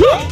Woo!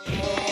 Yeah.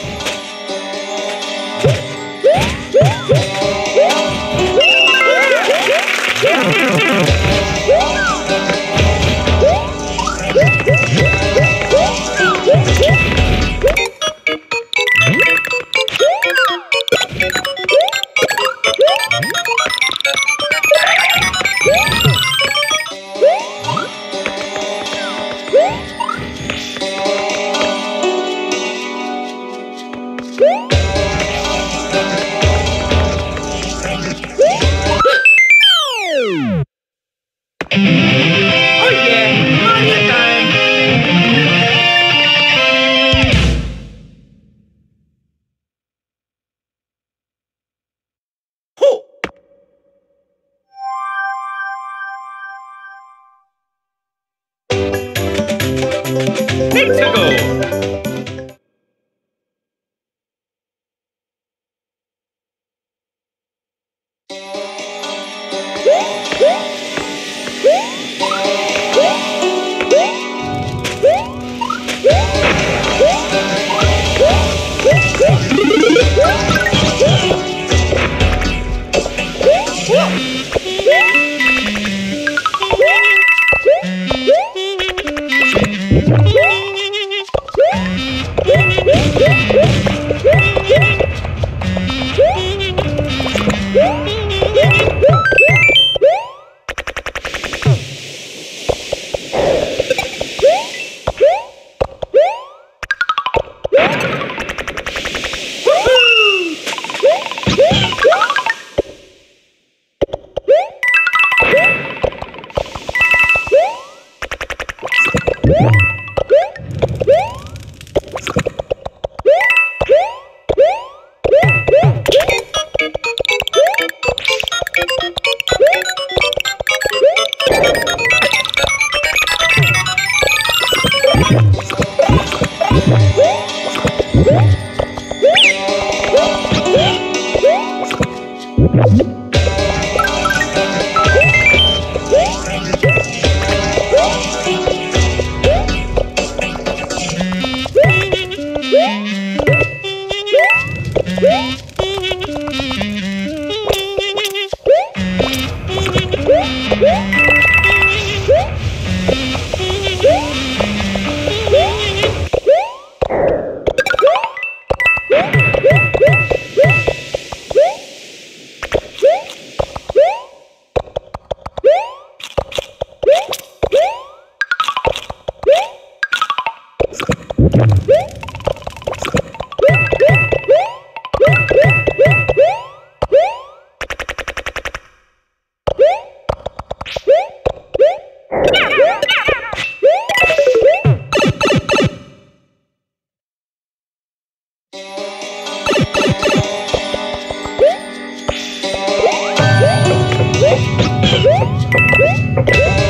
Woo!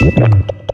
you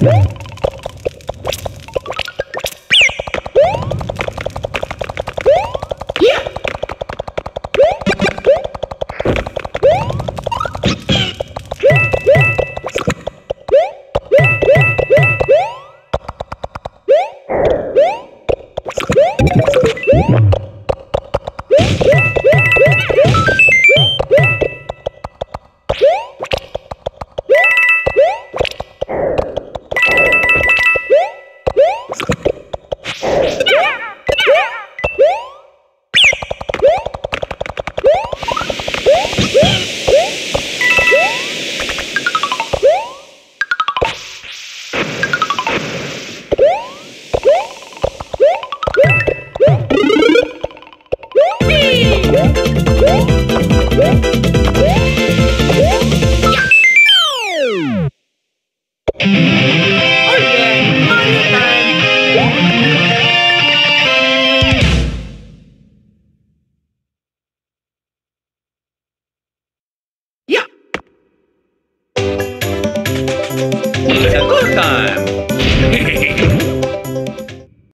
Yeah.